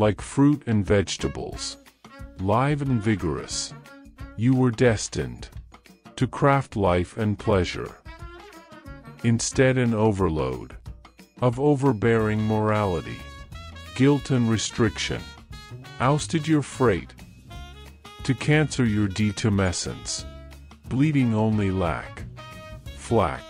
like fruit and vegetables, live and vigorous. You were destined to craft life and pleasure. Instead an overload of overbearing morality, guilt and restriction ousted your freight to cancer your detumescence, bleeding only lack, flack.